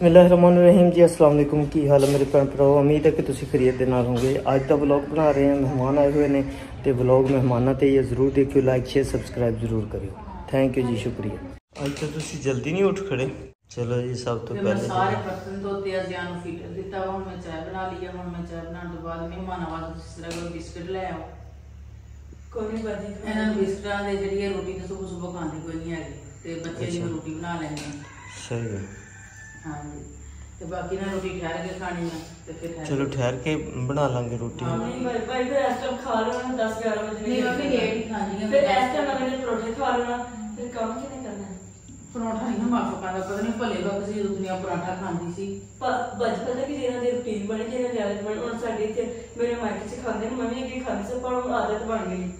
ਬਿਸਮਿਲ੍ਲਾਹਿਰਰਹਿਮਾਨਿਰਰਹੀਮ ਜੀ ਅਸਲਾਮ ਅਲੈਕੁਮ ਕੀ ਹਾਲ ਹੈ ਮੇਰੇ ਭੈਣ ਭਰਾਓ ਉਮੀਦ ਹੈ ਕਿ ਤੁਸੀਂ ਖਰੀਦ ਦੇ ਨਾਲ ਹੋਵੋਗੇ ਅੱਜ ਦਾ ਵਲੌਗ ਬਣਾ ਰਹੇ ਹਾਂ ਮਹਿਮਾਨ ਆਏ ਹੋਏ ਨੇ ਤੇ ਵਲੌਗ ਮਹਿਮਾਨਾਂ ਤੇ ਇਹ ਜ਼ਰੂਰ ਦੇਖਿਓ ਲਾਈਕ ਸ਼ੇਅਰ ਸਬਸਕ੍ਰਾਈਬ ਜ਼ਰੂਰ ਕਰਿਓ ਥੈਂਕ ਯੂ ਜੀ ਸ਼ੁਕਰੀਆ ਅੱਜ ਤਾਂ ਤੁਸੀਂ ਜਲਦੀ ਨਹੀਂ ਉੱਠ ਖੜੇ ਚਲੋ ਜੀ ਸਭ ਤੋਂ ਤੇ ਮੈਂ ਪਹਿਲੇ ਸਾਰੇ ਬਰਤਨ ਧੋਤੇ ਆ ਜਿਆਂ ਨੂੰ ਫਿਲਟਰ ਦਿੱਤਾ ਵਾ, ਹੁਣ ਮੈਂ ਚਾਹ ਬਣਾ ਲਈ ਆ ਹੁਣ ਮੈਂ ਚਾਹ ਬਣਾਉਣ ਤੋਂ ਬਾਅਦ ਮਹਿਮਾਨਾਂ ਵਾਸਤੇ ਜਿਸ ਤਰ੍ਹਾਂ ਕੋਈ ਬਿਸਕਟ ਲੈ ਆਓ ਕੋਈ ਬਾਜੀ ਇਹਨਾਂ ਨੂੰ ਬਿਸਕਟਾਂ ਦੇ ਜਿਹੜੀ ਇਹ ਰੋਟੀ ਤਾਂ ਸੁਬਹ ਸੁਬਹ ਖਾਂਦੇ ਕੋਈ ਨਹੀਂ ਹੈਗੇ ਤੇ ਬੱਚੇ ਲਈ ਅੱਛਾ। ਮੈਂ ਰੋਟੀ ਬਣਾ ਲੈਂਦੇ ਆ ਸਹੀ ਹੈ ਹਾਂਜੀ। ਤੇ ਬਾਕੀ ਨਾ ਰੋਟੀ ਠਹਿਰ ਕੇ ਖਾਣੀ ਆ ਤੇ ਫਿਰ ਠਹਿਰ ਚਲੋ ਠਹਿਰ ਕੇ ਬਣਾ ਲਾਂਗੇ ਰੋਟੀ। ਹਾਂ। ਨਹੀਂ ਭਾਈ ਭਾਈ ਫਿਰ ਇਸ ਟਾਈਮ ਖਾ ਲੈਣਾ 10 11 ਵਜੇ ਨਹੀਂ ਮੈਂ ਵੀ ਲੇਟ ਹੀ ਆ। ਫਿਰ ਇਸ ਟਾਈਮ ਅਗਰ ਪਰੌਂਠੇ ਖਾ ਲੈਣਾ ਫਿਰ ਕੰਮ ਕਿਵੇਂ ਕਰਨਾ? ਹੈ? ਪਰੌਂਠਾ ਨਹੀਂ ਮਾਫ ਕਰਦਾ ਪਤਾ ਨਹੀਂ ਭਲੇ ਵਕਤ ਸੀ ਜਦੋਂ ਦੁਨੀਆ ਪਰਾਂਠਾ ਖਾਂਦੀ ਸੀ। ਬਚਪਨ ਦਾ ਕਿ ਜਿਹਨਾਂ ਦੀ ਰੁਟੀਨ ਬਣੀ ਜਿਹਨਾਂ ਦੀ ਆਦਤ ਬਣੀ ਹੁਣ ਸਾਡੇ ਇੱਥੇ ਮੇਰੇ ਮਾਇਕੇ ਚ ਖਾਂਦੇ ਨੇ ਮੈਂ ਵੀ ਅੱਗੇ ਖਾਂਦੀ ਸੀ ਪਰ ਹੁਣ ਆਦਤ ਬਣ ਗਈ।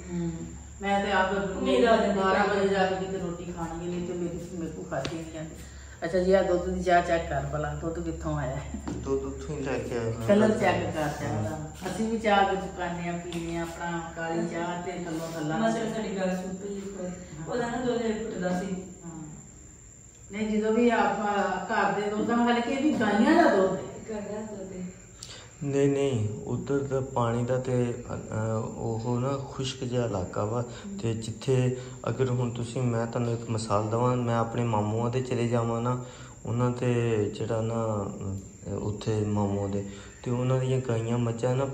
ਮੈਂ ਤੇ ਆਪ ਜਾਂਦੀ 12 ਵਜੇ ਜਾ ਕੇ ਕਿਤੇ ਰੋਟੀ ਖਾਣੀ ਹੈ, ਨਹੀਂ ਤੇ ਮੇਰੀ ਮੇਰੇ ਕੋ ਖਾਦੀ ਨਹੀਂ ਜਾਂਦੀ ਅੱਛਾ ਜੀ ਆ ਦੁੱਧ ਦੀ ਚਾਹ ਚੈੱਕ ਕਰ ਭਲਾ ਦੁੱਧ ਕਿੱਥੋਂ ਆਇਆ ਹੈ ਦੁੱਧ ਉੱਥੋਂ ਹੀ ਲੈ ਕੇ ਆਏ ਹਾਂ। ਕਲਰ ਚੈੱਕ ਕਰ ਚਾਹ ਦਾ ਅਸੀਂ ਵੀ ਚਾਹ ਕੁਝ ਪਾਣੇ ਆ ਪੀਣੇ ਆ ਆਪਣਾ ਕਾਲੀ ਚਾਹ ਤੇ ਥੱਲੋਂ ਥੱਲਾ ਮਸਲ ਸਾਡੀ ਗੱਲ ਸੁਣ ਪਈ ਉਹਦਾ ਨਾ ਦੋ ਹਜ਼ਾਰ ਫੁੱਟਦਾ ਸੀ ਹਾਂ। ਨਹੀਂ ਜਦੋਂ ਵੀ ਆਪਾਂ ਘਰ ਦੇ ਦੁੱਧ ਨਾਲ ਹਲਕੇ ਵੀ ਗਾਈਆਂ ਦਾ ਦੁੱਧ ਹੈ। ਕਰਦਾ ਤੋਦੇ ਨਹੀਂ ਨਹੀਂ ਉਧਰ ਦਾ ਪਾਣੀ ਦਾ ਤੇ ਉਹ ਨਾ ਖੁਸ਼ਕ ਜਿਹਾ ਇਲਾਕਾ ਵਾ ਤੇ ਜਿੱਥੇ ਅਗਰ ਹੁਣ ਤੁਸੀਂ ਮੈਂ ਤੁਹਾਨੂੰ ਇੱਕ ਮਿਸਾਲ ਦਵਾਂ ਮੈਂ ਆਪਣੇ ਮਾਮੂਆਂ ਦੇ ਚਲੇ ਜਾਵਾਂ ਨਾ ਉਹਨਾਂ ਤੇ ਜਿਹੜਾ ਨਾ ਉੱਥੇ ਮਾਮੂਆਂ ਦੇ ਤੇ ਉਹਨਾਂ ਦੀਆਂ ਗਾਈਆਂ ਮੱਝਾਂ ਨਾ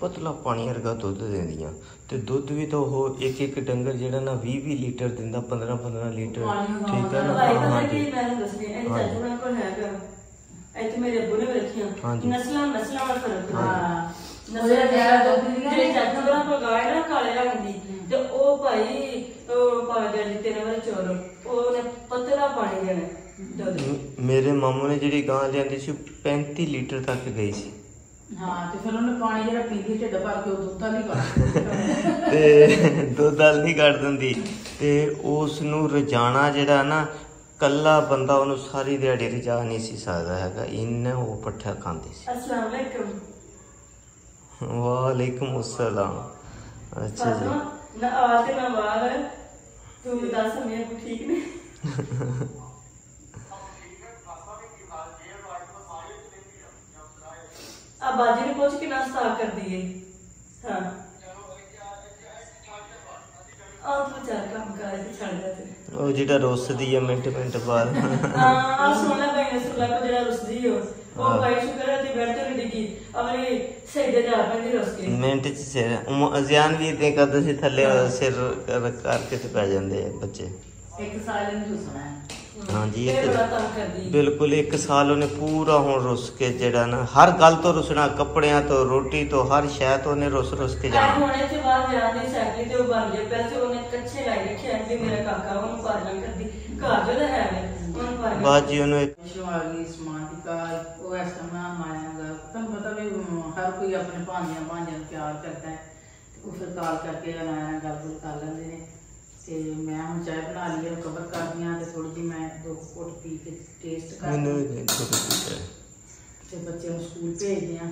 ਪਤਲਾ ਪਾਣੀ ਵਰਗਾ ਦੁੱਧ ਦਿੰਦੀਆਂ ਤੇ ਦੁੱਧ ਵੀ ਤਾਂ ਉਹ ਇੱਕ ਇੱਕ ਡੰਗਰ ਜਿਹੜਾ ਨਾ 20 20 ਲੀਟਰ ਦਿੰਦਾ 15 15 ਲੀਟਰ ਠੀਕ ਹੈ ਨਾ? ਹੈ ਇਹ ਇੱਥੇ ਮੇਰੇ ਅੱਬੂ ਨੇ ਵੀ ਰੱਖੀਆਂ ਹਾਂਜੀ। ਨਸਲਾਂ ਨਸਲਾਂ ਦਾ ਫ਼ਰਕ ਹੈ ਨਸਲਾਂ ਜਿਹੜਾ ਦੁੱਧ ਦੀਆਂ ਜਿਹੜੇ ਚਾਚੂ ਦਾ ਕੋਲ ਗਾय ਨਾ ਕਾਲੇ ਰੰਗ ਦੀ। ਤੇ ਉਹ ਭਾਈ ਉਹ ਪਾ ਗਿਆ ਜੀ ਤੇਰੇ ਵਾਲੇ ਚੋਰ। ਉਹਨੇ ਪਤਲਾ ਪਾਣੀ ਦੇਣਾ ਦੁੱਧ। ਮ- ਮੇਰੇ ਮਾਮੂ ਨੇ ਜਿਹੜੀ ਗਾਂ ਲਿਆਂਦੀ ਸੀ ਉਹ 35 ਲੀਟਰ ਤੱਕ ਗਈ ਸੀ। ਹਾਂ ਤੇ ਫਿਰ ਉਹਨੇ ਪਾਣੀ ਜਿਹੜਾ ਪੀਂਦੀ ਢਿੱਡ ਭਰ ਕੇ ਉਹ ਦੁੱਧ ਤਾਂ ਨਹੀਂ ਤੇ ਦੁੱਧ ਦਲ ਨਹੀਂ ਕੱਢ ਦਿੰਦੀ। ਤੇ ਉਸ ਨੂੰ ਰਜਾਣਾ ਜਿਹੜਾ ਨਾ ਕੱਲਾ ਬੰਦਾ ਉਹਨੂੰ ਸਾਰੀ ਦਿਹਾੜੀ ਰਜਾ ਨਹੀਂ ਸੀ ਸਕਦਾ ਹੈਗਾ। ਇੰਨਾ ਉਹ ਪੱਠਾ ਖਾਂਦੀ ਸੀ। ਅਸਲਾਮ ਅਲੈਕਮ। ਵਾਲੇਕੁਮ ਅਸਲਾਮ। ਅੱਛਾ ਜੀ। ਨਾ ਆ ਤੇ ਨਾ ਬਾਹਰ ਤੂੰ ਦੱਸ ਕੋ ਠੀਕ ਨੇ। ਆ ਬਾਜੀ ਨੂੰ ਪੁੱਛ ਕੇ ਨਾਸਤਾ ਕਰਦੀ ਏ ਹਾਂ। ਆ ਤੂੰ ਚਾਰ ਕੰਮ ਕਰ ਤੇ ਛੱਡ ਤੇ ਉਹ ਜਿਹੜਾ ਰੁੱਸਦੀ ਹੈ ਮਿੰਟ ਮਿੰਟ ਬਾਅਦ। ਹਾਂ ਆ ਸੋਨਾ ਭਾਈ ਨੇ ਸੁਲਾ ਕੋ ਜਿਹੜਾ ਰੁਸਦੀ ਹੋ। ਉਹ ਭਾਈ ਸ਼ੁਕਰ ਹੈ ਤੇ ਬੈਠ ਤੇ ਡਿੱਗੀ। ਅਮਲੀ ਸਹੀ ਦੇ ਜਾ ਪੈਂਦੀ ਰੁਸ ਕੇ। ਮਿੰਟ ਚ ਸਿਰ ਅਜ਼ਿਆਨ ਵੀ ਇਦਾਂ ਕਰਦਾ ਸੀ ਥੱਲੇ ਸਿਰ ਕਰ- ਕਰਕੇ ਤੇ ਪੈ ਜਾਂਦੇ ਆ ਬੱਚੇ। ਇੱਕ ਸਾਲ ਨੂੰ ਸੁਸਣਾ ਹੈ ਹਾਂਜੀ, ਇਹ ਇਹ ਕਰਦੀ। ਬਿਲਕੁਲ ਇੱਕ ਸਾਲ ਉਹਨੇ ਪੂਰਾ ਹੁਣ ਰੁੱਸ ਕੇ ਜਿਹੜਾ ਨਾ ਹਰ ਗੱਲ ਤੋਂ ਰੁੱਸਣਾ ਕੱਪੜਿਆਂ ਤੋਂ ਰੋਟੀ ਤੋਂ ਹਰ ਸ਼ੈ ਤੋਂ ਉਹਨੇ ਰੁੱਸ ਰੁੱਸ ਕੇ ਜਾਣਾ। ਹੁਣੇ ਤੇ ਬਾਹਰ ਜਾਂਦੀ ਸਾਈਕਲ ਤੇ ਉਹ ਬਣ ਗਿਆ ਪੈਸੇ ਉਹਨੇ ਕੱਚੇ ਲਾਈ ਰੱਖੇ ਆਂਟੀ ਮੇਰਾ ਕਾਕਾ ਉਹਨੂੰ ਪਾਲਣ ਕਰਦੀ ਘਰ ਜਿਹੜਾ ਹੈ ਉਹਨੂੰ ਪਾਲਣ ਬਾਅਦ ਜੀ ਉਹਨੂੰ ਇੱਕ ਸ਼ੋ ਆ ਗਈ ਸਮਾਨ ਦੀ ਕਾਰ ਉਹ ਇਸ ਤਰ੍ਹਾਂ ਮਾਇਆ ਦਾ ਤੁਹਾਨੂੰ ਪਤਾ ਵੀ ਹਰ ਕੋਈ ਆਪਣੇ ਭਾਂਜਿਆਂ ਭਾਂਜਿਆਂ ਨੂੰ ਪਿਆਰ ਕਰਦਾ ਹੈ ਤੇ ਉਹ ਫਿਰ ਕਾਲ ਕਰਕੇ ਮਾਇਆ ਨਾਲ ਗੱਲ ਕਰ ਲੈਂਦੇ ਨੇ। ਤੇ ਮੈਂ ਹੁਣ ਚਾਹ ਬਣਾ ਲਈ ਹੈ ਕਵਰ ਕਰਦੀ ਹਾਂ ਤੇ ਥੋੜੀ ਜਿਹੀ ਮੈਂ ਦੋ ਘੁੱਟ ਪੀ ਕੇ ਟੇਸਟ ਕਰ ਮੈਨੂੰ ਵੀ ਦੇ ਥੋੜ੍ਹੀ ਜਿਹੀ ਤੇ ਬੱਚੇ ਨੂੰ ਸਕੂਲ ਭੇਜਦੇ ਆ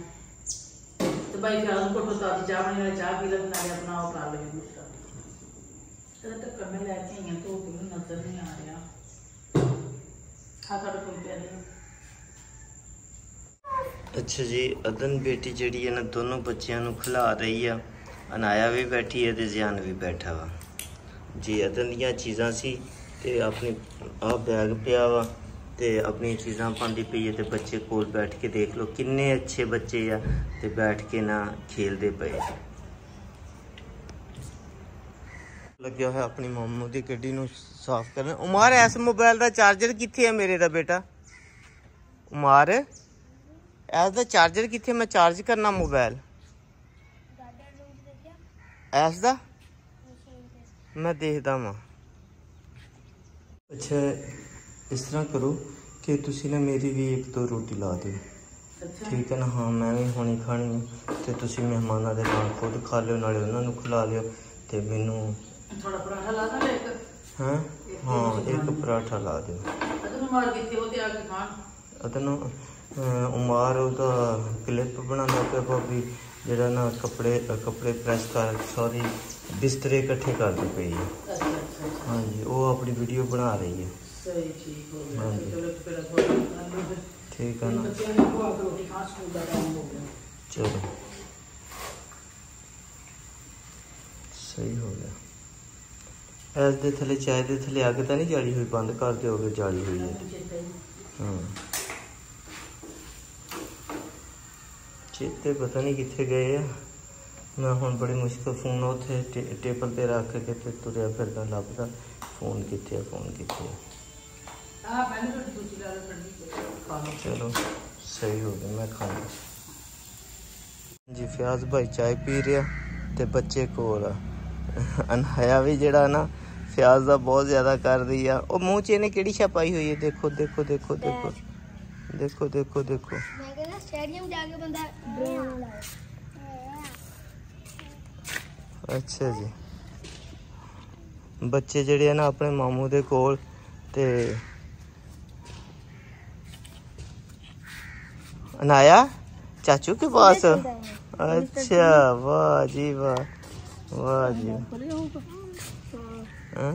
ਤੇ ਬਾਈ ਉਹਨੂੰ ਕੋਟੋ ਤਾਜੀ ਚਾਹ ਬਣੀ ਚਾਹ ਪੀ ਲੈ ਨਾਲੇ ਆਪਣਾ ਉਹ ਕਰ ਲਵੇ ਦੂਸਰਾ ਤੇ ਤਾਂ ਲੈ ਕੇ ਆਈਆਂ ਤੋਂ ਕਿ ਨਜ਼ਰ ਨਹੀਂ ਆ ਰਿਹਾ। ਹਾਂ ਤੁਹਾਡੇ ਕੋਲ ਦੇ ਅੱਛਾ ਜੀ, ਅਦਨ ਬੇਟੀ ਜਿਹੜੀ ਹੈ ਨਾ, ਦੋਨੋਂ ਬੱਚਿਆਂ ਨੂੰ ਖਿਲਾ ਰਹੀ ਆ। ਅਨਾਇਆ ਵੀ ਬੈਠੀ ਹੈ ਤੇ ਜ਼ਿਆਨ ਵੀ ਬੈਠਾ ਵਾ। ਜੀ ਅਦਨ ਦੀਆਂ ਚੀਜ਼ਾਂ ਸੀ ਤੇ ਆਪਣੀ ਆ ਬੈਗ ਪਿਆ ਵਾ ਤੇ ਆਪਣੀਆਂ ਚੀਜ਼ਾਂ ਪਾਉਂਦੀ ਪਈ ਹੈ ਤੇ ਬੱਚੇ ਕੋਲ ਬੈਠ ਕੇ ਦੇਖ ਲਓ, ਕਿੰਨੇ ਅੱਛੇ ਬੱਚੇ ਆ ਤੇ ਬੈਠ ਕੇ ਨਾ ਖੇਲਦੇ ਪਏ। ਲੱਗਿਆ ਹੋਇਆ ਆਪਣੀ ਮਾਮੂ ਦੀ ਗੱਡੀ ਨੂੰ ਸਾਫ਼ ਕਰਨ। ਉਮਾਰ ਐਸ ਮੋਬਾਈਲ ਦਾ ਚਾਰਜਰ ਕਿੱਥੇ ਹੈ ਮੇਰੇ ਦਾ ਬੇਟਾ? ਉਮਾਰ? ਐਸ ਦਾ ਚਾਰਜਰ ਕਿੱਥੇ ਮੈਂ ਚਾਰਜ ਕਰਨਾ ਮੋਬਾਈਲ ਐਸ ਦਾ? ਮੈਂ ਦੇਖਦਾ ਵਾਂ। ਅੱਛਾ ਇਸ ਤਰ੍ਹਾਂ ਕਰੋ ਕਿ ਤੁਸੀਂ ਨਾ ਮੇਰੀ ਵੀ ਇੱਕ ਦੋ ਰੋਟੀ ਲਾ ਦਿਓ। ਠੀਕ ਹੈ ਨਾ? ਹਾਂ ਮੈਂ ਵੀ ਹੁਣੀ ਖਾਣੀ ਤੇ ਤੁਸੀਂ ਮਹਿਮਾਨਾਂ ਦੇ ਨਾਲ ਖੁਦ ਖਾ ਲਿਓ ਨਾਲੇ ਉਹਨਾਂ ਨੂੰ ਖਿਲਾ ਲਿਓ ਤੇ ਮੈਨੂੰ ਥੋੜਾ ਪਰਾਠਾ ਲਾ ਦਾਂ ਇੱਕ। ਹਾਂ? ਹਾਂ ਇੱਕ ਪਰਾਠਾ ਲਾ ਦਿਓ। ਅਦਰ ਮਾਰ ਕਿਤੇ ਉਹ ਤੇ ਆ ਕੇ ਖਾਣ ਅਦਨ ਉਮਾਰ ਉਹਦਾ ਕਲਿੱਪ ਬਣਾਉਂਦਾ ਪਿਆ ਭਾਬੀ ਜਿਹੜਾ ਨਾ ਕੱਪੜੇ ਕੱਪੜੇ ਪ੍ਰੈਸ ਕਰ ਸੌਰੀ ਬਿਸਤਰੇ ਇਕੱਠੇ ਕਰਦੀ ਪਈ ਹੈ ਅੱਛਾ ਅੱਛਾ ਅੱਛਾ। ਹਾਂਜੀ ਉਹ ਆਪਣੀ ਵੀਡੀਓ ਬਣਾ ਰਹੀ ਹੈ ਸਹੀ ਠੀਕ ਹੋ ਗਿਆ। ਹਾਂਜੀ। ਚਲੋ ਫਿਰ ਥੋੜਾ ਠੀਕ ਆ ਨਾ। ਬੱਚਿਆਂ ਨੂੰ ਭੋਗ ਰੋਟੀ ਖਾ ਸਕੂਲ ਦਾ ਟਾਈਮ ਹੋ ਗਿਆ। ਚਲੋ। ਸਹੀ ਹੋ ਗਿਆ। ਐਸ ਦੇ ਥੱਲੇ ਚਾਹ ਦੇ ਥੱਲੇ ਅੱਗ ਤਾਂ ਨਹੀਂ ਜਾਲੀ ਹੋਈ ਬੰਦ ਕਰ ਦਿਓਗੇ ਜਾਲੀ ਹੋਈ ਹੈ। ਹੀ। ਚੇਤੇ ਪਤਾ ਨਹੀਂ ਕਿੱਥੇ ਗਏ ਆ। ਮੈਂ ਹੁਣ ਬੜੀ ਮੁਸ਼ਕਲ ਫੋਨ ਉੱਥੇ ਟੇਬਲ ਤੇ ਰੱਖ ਕੇ ਤੇ ਤੁਰਿਆ ਫਿਰਦਾ ਲੱਭਦਾ ਫੋਨ ਕਿੱਥੇ ਆ ਫੋਨ ਕਿੱਥੇ ਆ। ਆ ਪਹਿਲੇ ਦੂਜੀ ਲਾ ਲਓ ਠੰਡੀ ਖਾ ਲਓ। ਚਲੋ ਸਹੀ ਹੋ ਗਿਆ ਮੈਂ ਖਾਣਾ। ਜੀ ਫਿਆਜ਼ ਭਾਈ ਚਾय ਪੀ ਰਿਹਾ ਤੇ ਬੱਚੇ ਕੋਲ ਆ। ਅਨਹਾਇਆ ਵੀ ਜਿਹੜਾ ਨਾ ਫਿਆਜ਼ ਦਾ ਬਹੁਤ ਜ਼ਿਆਦਾ ਕਰ ਰਹੀ ਆ। ਉਹ ਮੂੰਹ 'ਚ ਇਹਨੇ ਕਿਹੜੀ ਸ਼ਾ ਪਾਈ ਹੋਈ ਹੈ? ਦੇਖੋ ਦੇਖੋ ਦੇਖੋ ਦੇਖੋ। ਦੇਖੋ ਦੇਖੋ ਦੇਖੋ। ਮੈਂ ਕਹਿੰਦਾ ਸਟੇਡੀਅਮ ਜਾ ਕੇ ਬੰਦਾ ਡਰੋਨ ਲਾਏ ਅੱਛਾ ਜੀ। ਬੱਚੇ ਜਿਹੜੇ ਆ ਨਾ ਆਪਣੇ ਮਾਮੂ ਦੇ ਕੋਲ ਤੇ ਅਨਾਇਆ ਚਾਚੂ ਕੇ ਪਾਸ ਅੱਛਾ ਵਾਹ ਜੀ ਵਾਹ ਵਾਹ ਜੀ। ਹਾਂ?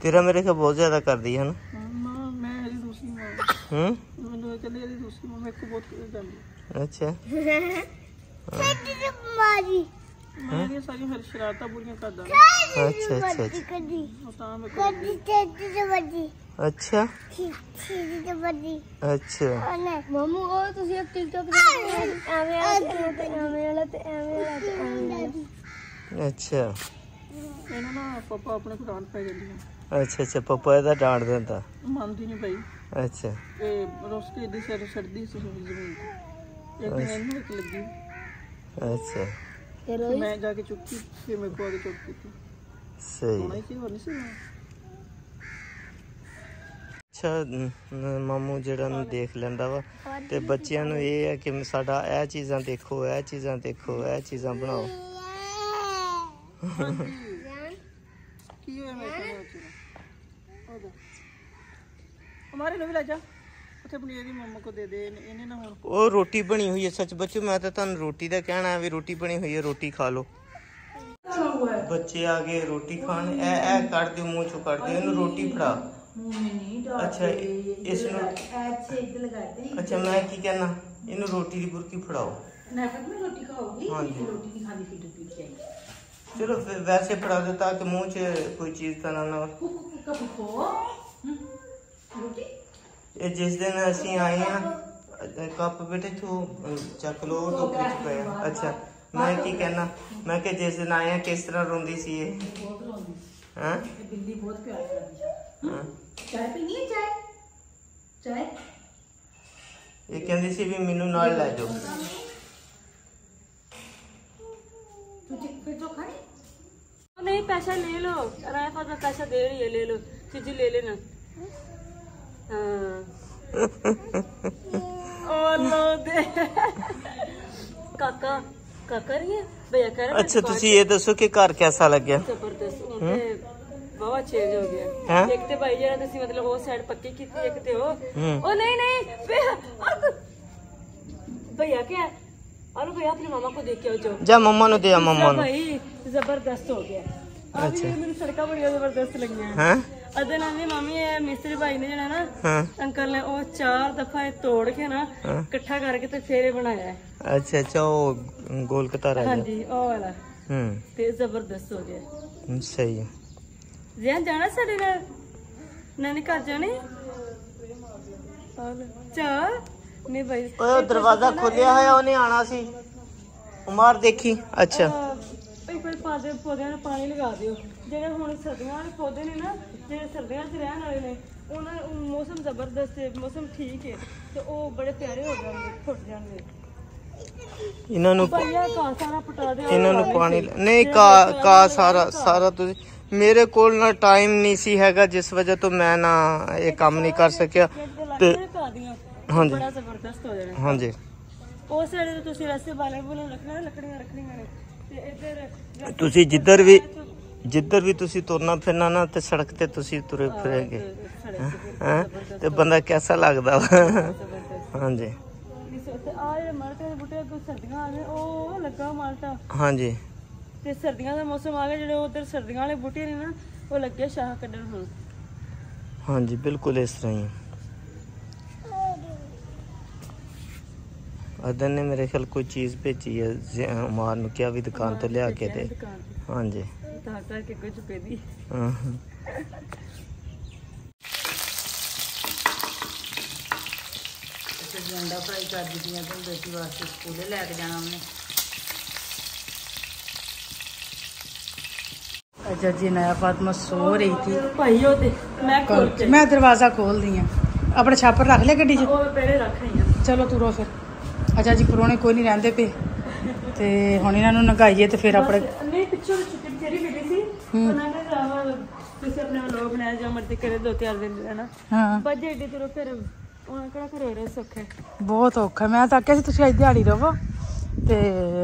ਤੇਰਾ ਮੇਰੇ ਖਿਆਲ ਬਹੁਤ ਜ਼ਿਆਦਾ ਕਰਦੀ ਹੈ ਨਾ ਮਾਂ ਮੈਂ ਇਹਦੀ ਦੂਸਰੀ ਮਾਂ ਹੂੰ। ਮੈਨੂੰ ਇਹ ਕਹਿੰਦੀ ਇਹਦੀ ਦੂਸਰੀ ਮਾਂ ਮੇਰੇ ਕੋ ਬਹੁਤ ਕੁਝ ਜਾਂਦੀ ਅੱਛਾ। ਸੱਚੀ ਮਾਰੀ ਸ਼ਰਾਰਤਾਂ ਕਰਦਾ ਅੱਛਾ ਅੱਛਾ। ਕਦੀ ਉਹ ਤਾਂ ਮੈਂ ਕੋਲ ਕਦੀ ਤੇ ਤੇ ਵੱਡੀ। ਅੱਛਾ। ਛੀ ਤੇ ਵੱਡੀ। ਅੱਛਾ। ਉਹਨੇ ਮਮੂ ਉਹ ਤੁਸੀਂ ਟਿਕਟੋਕ ਤੇ ਐਵੇਂ ਵਾਲਾ ਤੇ ਐਵੇਂ ਵਾਲਾ ਤੇ ਐਵੇਂ ਵਾਲਾ ਤੇ ਐਵੇਂ ਵਾਲਾ। ਅੱਛਾ। ਇਹਨਾਂ ਨਾ ਪਾਪਾ ਆਪਣੇ ਕੋਲ ਡਾਂਟ ਪੈ ਜਾਂਦੀ ਹੈ ਅੱਛਾ ਅੱਛਾ ਪਪਾ ਇਹਦਾ ਡਾਂਟ ਦਿੰਦਾ ਮੰਨਦੀ ਨਹੀਂ ਪਈ। ਅੱਛਾ। ਇਹ ਰੋਸ ਕੇ ਦੀ ਸਿਰ ਛੱਡਦੀ ਸੀ ਜ਼ਮੀਨ ਤੇ। ਇੱਕ ਦਿਨ ਇਹਨੂੰ ਇੱਕ ਲੱਗੀ। ਅੱਛਾ। ਫਿਰ ਤੇ ਮੈਂ ਜਾ ਕੇ ਚੁੱਕੀ ਫਿਰ ਮੇਰੇ ਕੋਲ ਆ ਕੇ ਚੁੱਕ ਕੀਤੀ। ਸਹੀ। ਹੋਣਾ ਹੀ ਸੀ ਹੋਰ ਨਹੀਂ ਸੀ ਹੋਣਾ। ਅੱਛਾ ਨ- ਨ- ਮਾਮੂ ਜਿਹੜਾ ਨੂੰ ਦੇਖ ਲੈਂਦਾ ਵਾ ਤੇ ਬੱਚਿਆਂ ਨੂੰ ਇਹ ਹੈ ਕਿ ਸਾਡਾ ਇਹ ਚੀਜ਼ਾਂ ਦੇਖੋ ਇਹ ਚੀਜ਼ਾਂ ਦੇਖੋ ਇਹ ਚੀਜ਼ਾਂ ਬਣਾਓ। ਬੱਚੇ ਉਹ ਰੋਟੀ ਬਣੀ ਹੋਈ ਹੈ ਸੱਚ ਬੱਚੋ ਮੈਂ ਤਾਂ ਤੁਹਾਨੂੰ ਰੋਟੀ ਦਾ ਕਹਿਣਾ ਹੈ ਵੀ ਰੋਟੀ ਬਣੀ ਹੋਈ ਹੈ ਰੋਟੀ ਖਾ ਲਓ। ਬੱਚੇ ਆ ਗਏ ਰੋਟੀ ਖਾਣ ਐ ਐ ਕੱਢ ਦਿਓ ਮੂੰਹ ਚੋਂ ਕੱਢ ਦਿਓ ਇਹਨੂੰ ਰੋਟੀ ਫੜਾ। ਅੱਛਾ ਇਸ ਨੂੰ ਅੱਛਾ ਮੈਂ ਕੀ ਕਹਿਣਾ? ਇਹਨੂੰ ਰੋਟੀ ਦੀ ਬੁਰਕੀ ਫੜਾਓ। ਮੈਂ ਰੋਟੀ ਖਾਓਗੀ? ਹਾਂਜੀ। ਰੋਟੀ ਨਹੀਂ ਖਾਣੀ ਫਿਰ ਪੀ ਕੇ ਆਈ। ਤਾਂ ਕਿ ਮੂੰਹ 'ਚ ਕੋਈ ਚੀਜ਼ ਤਾਂ ਨਾ ਨਾ कब खो रोटी ਇਹ ਜਿਸ ਦਿਨ ਅਸੀਂ ਆਏ ਆ ਕੱਪ ਬੇਟੇ ਤੂੰ ਅਹ, ਚੱਕ ਲੋ ਉਹ ਟੋਕਰੀ ਚ ਪਿਆ ਅੱਛਾ ਮੈਂ ਕੀ ਕਹਿਣਾ ਮੈਂ ਕਿ ਜਿਸ ਦਿਨ ਆਏ ਆ ਕਿਸ ਤਰ੍ਹਾਂ ਰੋਂਦੀ ਸੀ ਇਹ बहुत रोंदी ਹਾਂ ये बिल्ली बहुत प्यार करती है ਹਾਂ चाय पीनी है चाय चाय ਇਹ ਕਹਿੰਦੀ ਸੀ ਵੀ ਮੈਨੂੰ ਨਾਲ ਲੈ ਜਾਓ नहीं पैसा ले लो। राय फातमा तो पैसा दे रही है ले लो। चीजी ले लेना। हाँ। दे काका भैया कह अच्छा तुसी ये दसो कि घर कैसा लग गया ज़बरदस्त बाबा हम्म। चेंज हो गया। हाँ? एक ते भाई जरा मतलब वो साइड पक्की की एक ते हम्म। ओ नहीं नहीं भैया क्या है? अरे भैया अपनी मामा को देख के आओ जाओ ਜਾ ਮੰਮਾ ਨੂੰ ਦੇ ਆ ਮੰਮਾ ਨੂੰ भाई जबरदस्त हो गया अब अच्छा। ये मेरी सड़का बड़िया जबरदस्त लगी हैं ਹੈ अदे नानी मामी ये मिस्त्री भाई ने जड़ा ना ਹਾਂ अंकल ने वो चार दफा ये तोड़ के ना हाँ। इकट्ठा करके ते फेरे बनाया है ਅੱਛਾ ਅੱਛਾ ਉਹ ਗੋਲ ਕਤਾਰਾ हाँ ਜਾ जी ओ वाला ਹੂੰ ते जबरदस्त हो गया ਸਹੀ ਹੈ ਜਿਆਂ ਜਾਣਾ ਸਾਡੇ ਨਾਲ ਨਾਨੀ ਘਰ ਜਾਣੇ ਚਾਹ ਨਹੀਂ ਭਾਈ ਉਹ ਦਰਵਾਜ਼ਾ ਖੋਲਿਆ ਹੋਇਆ ਉਹਨੇ ਆਣਾ ਸੀ। ਉਮਾਰ ਦੇਖੀ ਅੱਛਾ। ਭਈ ਕੋਈ ਪਾਦੇ ਪੌਦਿਆਂ ਨੂੰ ਪਾਣੀ ਲਗਾ ਦਿਓ। ਜਿਹੜੇ ਹੁਣ ਸਰਦੀਆਂ ਵਾਲੇ ਪੌਦੇ ਨੇ ਨਾ ਜਿਹੜੇ ਸਰਦੀਆਂ 'ਚ ਰਹਿਣ ਵਾਲੇ ਨੇ ਉਹਨਾਂ ਨੂੰ ਮੌਸਮ ਜ਼ਬਰਦਸਤ ਹੈ ਮੌਸਮ ਠੀਕ ਹੈ ਤੇ ਉਹ ਬੜੇ ਪਿਆਰੇ ਹੋ ਜਾਣਗੇ ਫੁੱਟ ਜਾਣਗੇ। ਇਹਨਾਂ ਨੂੰ ਭਈਆ ਕਾ ਸਾਰਾ ਪਟਾ ਦਿਓ ਇਹਨਾਂ ਨੂੰ ਪਾਣੀ ਲ- ਨਹੀਂ ਕਾ ਕਾ ਸਾਰਾ ਸਾਰਾ ਤੁਸੀਂ ਮੇਰੇ ਕੋਲ ਨਾ ਟਾਈਮ ਨਹੀਂ ਸੀ ਹੈਗਾ ਜਿਸ ਵਜ੍ਹਾ ਤੋਂ ਮੈਂ ਨਾ ਇਹ ਕੰਮ ਨਹੀਂ ਕਰ ਸਕਿਆ ਤੇ ਹਾਂਜੀ। ਬੜਾ ਜ਼ਬਰਦਸਤ ਹੋ ਜਾਣਾ। ਹਾਂਜੀ। ਉਸ ਸਾਈਡ ਤੇ ਤੁਸੀਂ ਰਸਤੇ ਵਾਲੇ ਬੋਲੇ ਰੱਖਣਾ ਲੱਕੜੀਆਂ ਰੱਖਣੀਆਂ ਨੇ। ਤੇ ਇੱਧਰ ਤੁਸੀਂ ਜਿੱਧਰ ਵੀ ਜਿੱਧਰ ਵੀ ਤੁਸੀਂ ਤੁਰਨਾ ਫਿਰਨਾ ਨਾ ਤੇ ਸੜਕ ਤੇ ਤੁਸੀਂ ਤੁਰੇ ਫਿਰੇਗੇ ਹੈਂ? ਤੇ ਬੰਦਾ ਕਿਹਦਾ ਲੱਗਦਾ ਹਾਂਜੀ। ਤੇ ਸਰਦੀਆਂ ਦਾ ਮੌਸਮ ਆ ਗਿਆ ਜਿਹੜੇ ਉਧਰ ਸਰਦੀਆਂ ਵਾਲੇ ਬੂਟੇ ਨੇ ਨਾ ਉਹ ਲੱਗੇ ਸ਼ਾਹ ਕੱਢਣ ਹੁਣ। ਹਾਂਜੀ ਬਿਲਕੁਲ ਇਸ ਤਰ੍ਹਾਂ ਹੀ। ਅਦਨ ਨੇ ਮੇਰੇ ਖਿਆਲ ਕੋਈ ਚੀਜ਼ ਭੇਜੀ ਹੈ ਜ਼- ਨੂੰ ਕਿਹਾ ਵੀ ਦੁਕਾਨ ਤੋਂ ਲਿਆ ਕੇ ਦੇ। ਹਾਂਜੀ। ਤਾਂ ਕਰਕੇ ਕੁਝ ਪੈਦੀ ਹਾਂ। ਤੇ ਜੰਡਾ ਫਰਾਈ ਕਰ ਦਿੱਤੀਆਂ ਤੇ ਬੇਟੀ ਵਾਸਤੇ ਸਕੂਲੇ ਲੈ ਕੇ ਜਾਣਾ ਉਹਨੇ। अच्छा जी नया फातिमा सो रही थी ਭਾਈ ਉਹ ਤੇ ਮੈਂ खोल के मैं दरवाजा खोल दी हूँ अपने छापर रख ਉਹ ਪਹਿਲੇ ਰੱਖ ਆਈ ਆ। चलो तुरो फिर ਅੱਛਾ ਜੀ ਪਰੋਣੇ ਕੋਈ ਨਹੀਂ ਰਹਿੰਦੇ ਪਏ। ਤੇ ਹੁਣ ਇਹਨਾਂ ਨੂੰ ਨਗਾਈਏ ਤੇ ਫਿਰ ਆਪਣੇ ਨਹੀਂ ਪਿੱਛੋਂ ਛੁੱਟੀ ਬਚੇਰੀ ਮਿਲੀ ਸੀ। ਉਹਨਾਂ ਨੇ ਰਾਵਾ ਤੁਸੀਂ ਆਪਣੇ ਵਲੋਗ ਬਣਾਇਆ ਜਾਂ ਮਰਜ਼ੀ ਕਰੇ ਦੋ ਤਿਆਰ ਦਿਨ ਰਹਿਣਾ ਹਾਂ। ਬੱਜੇ ਏਡੀ ਤੁਰੋ ਫਿਰ ਉਹਨਾਂ ਕਿਹੜਾ ਘਰੇ ਰਹਿ ਸੁੱਖ। ਹੈ ਬਹੁਤ ਔਖਾ। ਮੈਂ ਤਾਂ ਸੀ ਤੁਸੀਂ ਅੱਜ ਦਿਹਾੜੀ ਰਹੋ ਤੇ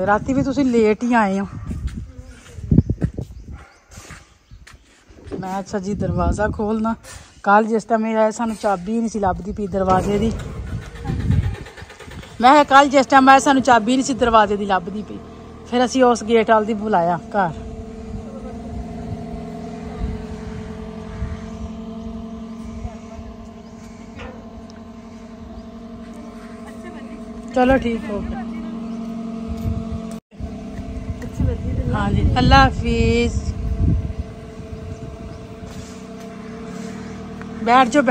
ਰਾਤੀ ਵੀ ਤੁਸੀਂ ਲੇਟ ਹੀ ਆਏ ਹੋ। ਮੈਂ ਅੱਛਾ ਜੀ ਦਰਵਾਜ਼ਾ ਖੋਲਣਾ ਕੱਲ ਜਿਸ ਟਾਈਮ ਇਹ ਆਇਆ ਸਾਨੂੰ ਚਾਬੀ ਨਹੀਂ ਸੀ ਲੱਭਦੀ ਪਈ ਦਰਵਾਜ਼ੇ ਦੀ। ਮੈਂ ਕੱਲ ਜਿਸ ਟਾਈਮ ਆਇਆ ਸਾਨੂੰ ਚਾਬੀ ਨਹੀਂ ਸੀ ਦਰਵਾਜ਼ੇ ਦੀ ਲੱਭਦੀ ਪਈ। ਫਿਰ ਅਸੀਂ ਉਸ ਗੇਟ ਵਾਲ ਦੀ ਬੁਲਾਇਆ ਘਰ। ਚਲੋ ਠੀਕ ਹੋ ਗਿਆ। ਅੱਛੀ ਵਧੀਆ ਹਾਂਜੀ, ਅੱਲਾ ਹਾਫਿਜ਼। ਬੈਠ ਜਾਓ।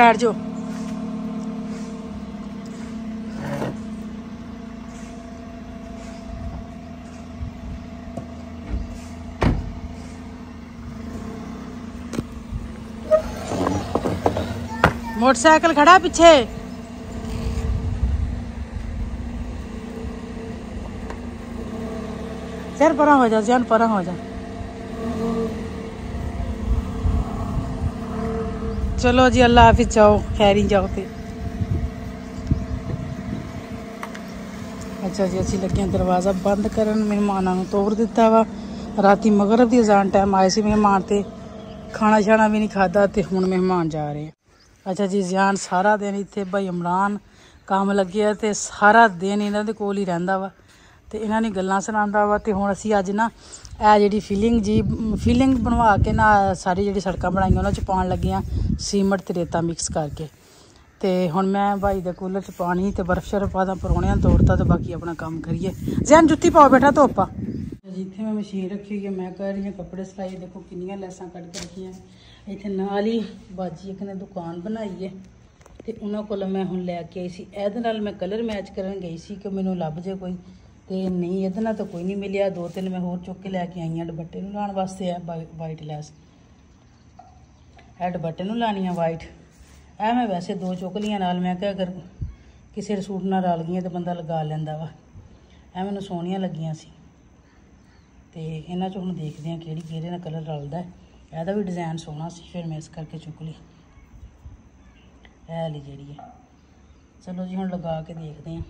ਮੋਟਰਸਾਈਕਲ ਖੜਾ ਪਿੱਛੇ। ਸਿਰ ਪਰਾਂ ਹੋ ਜਾ ਜਾਨ ਪਰਾਂ ਹੋ ਜਾ। ਚਲੋ ਜੀ, ਅੱਲਾ ਹਾਫਿਜ਼, ਜਾਓ, ਖੈਰੀ ਜਾਓ ਤੇ। ਅੱਛਾ ਜੀ, ਅਸੀਂ ਲੱਗੇ ਦਰਵਾਜ਼ਾ ਬੰਦ ਕਰਨ, ਮਹਿਮਾਨਾਂ ਨੂੰ ਤੋੜ ਦਿੱਤਾ ਵਾ। ਰਾਤੀ ਮਗਰਬ ਦੀ ਅਜ਼ਾਨ ਟਾਈਮ ਆਏ ਸੀ ਮਹਿਮਾਨ ਤੇ। ਖਾਣਾ ਛਾਣਾ ਵੀ ਨਹੀਂ ਖਾਦਾ ਤੇ ਹੁਣ ਮਹਿਮਾਨ ਜਾ ਰਹੇ ਅੱਛਾ ਜੀ ਜ਼ਿਆਨ ਸਾਰਾ ਦਿਨ ਇੱਥੇ ਭਾਈ ਇਮਰਾਨ ਕੰਮ ਲੱਗਿਆ ਤੇ ਸਾਰਾ ਦਿਨ ਇਹਨਾਂ ਦੇ ਕੋਲ ਹੀ ਰਹਿੰਦਾ ਵਾ ਤੇ ਇਹਨਾਂ ਨੇ ਗੱਲਾਂ ਸੁਣਾਉਂਦਾ ਵਾ ਤੇ ਹੁਣ ਅਸੀਂ ਅੱਜ ਨਾ ਇਹ ਜਿਹੜੀ ਫੀਲਿੰਗ ਜੀ ਫੀਲਿੰਗ ਬਣਵਾ ਕੇ ਨਾ ਸਾਰੀ ਜਿਹੜੀ ਸੜਕਾਂ ਬਣਾਈਆਂ ਉਹਨਾਂ ਚ ਪਾਉਣ ਲੱਗੇ ਆ ਸੀਮਟ ਤੇ ਰੇਤਾ ਮਿਕਸ ਕਰਕੇ। ਤੇ ਹੁਣ ਮੈਂ ਭਾਈ ਦੇ ਕੂਲਰ ਚ ਪਾਣੀ ਤੇ ਬਰਫ਼ ਸ਼ਰਫ ਪਾਦਾ ਪਰੋਣਿਆਂ ਨੂੰ ਤੋੜਤਾ ਤੇ ਬਾਕੀ ਆਪਣਾ ਕੰਮ ਕਰੀਏ। ਜ਼ੈਨ ਜੁੱਤੀ ਪਾਓ ਬੇਟਾ ਧੋਪਾ ਜਿੱਥੇ ਮੈਂ ਮਸ਼ੀਨ ਰੱਖੀ ਹੈ ਮੈਂ ਕਰ ਰਹੀ ਹਾਂ ਕੱਪੜੇ ਸਿਲਾਈ, ਦੇਖੋ ਕਿੰਨੀਆਂ ਲੈਸਾਂ ਕੱਢ ਕੇ ਰੱਖੀਆਂ। ਇੱਥੇ ਨਾਲ ਹੀ ਬਾਜੀ ਇੱਕ ਨੇ ਦੁਕਾਨ ਬਣਾਈ ਹੈ ਤੇ ਉਹਨਾਂ ਕੋਲ ਮੈਂ ਹੁਣ ਲੈ ਕੇ ਆਈ ਸੀ। ਇਹਦੇ ਨਾਲ ਮੈਂ ਕਲਰ ਮੈਚ ਕਰਨ ਗਈ ਸੀ ਕਿ ਮੈਨੂੰ ਲੱਭ ਜੇ ਕੋਈ। ਤੇ ਨਹੀਂ, ਇਹਦੇ ਨਾਲ ਤਾਂ ਕੋਈ ਨਹੀਂ ਮਿਲਿਆ। ਦੋ ਤਿੰਨ ਮੈਂ ਹੋਰ ਚੁੱਕ ਕੇ ਲੈ ਕੇ ਆਈ ਹਾਂ ਦੁਪੱਟੇ ਨੂੰ ਲਾਉਣ ਵਾਸਤੇ ਆ ਵਾਈਟ ਲੈਸ ਇਹ ਦੁਪੱਟੇ ਨੂੰ ਲਾਣੀ ਆ ਵਾਈਟ ਇਹ ਮੈਂ ਵੈਸੇ ਦੋ ਚੁੱਕ ਲੀਆਂ ਨਾਲ। ਮੈਂ ਕਿਹਾ ਅਗਰ ਕਿਸੇ ਸੂਟ ਨਾਲ ਰਲ ਗਈਆਂ ਤਾਂ ਬੰਦਾ ਲਗਾ ਲੈਂਦਾ ਵਾ। ਇਹ ਮੈਨੂੰ ਸੋਹਣੀਆਂ ਲੱਗੀਆਂ ਸੀ। ਤੇ ਇਹਨਾਂ ਚੋਂ ਹੁਣ ਦੇਖਦੇ ਹਾਂ ਕਿਹੜੀ ਕਿਹੜੇ ਨਾਲ ਕਲਰ ਰਲਦਾ ਹੈ। ਇਹਦਾ ਵੀ ਡਿਜ਼ਾਈਨ ਸੋਹਣਾ ਸੀ, ਫਿਰ ਮੈਂ ਇਸ ਕਰਕੇ ਚੁੱਕ ਲਈ। ਇਹ ਲਈ ਜਿਹੜੀ ਹੈ। ਚਲੋ ਜੀ, ਹੁਣ ਲਗਾ ਕੇ ਦੇਖਦੇ ਹਾਂ।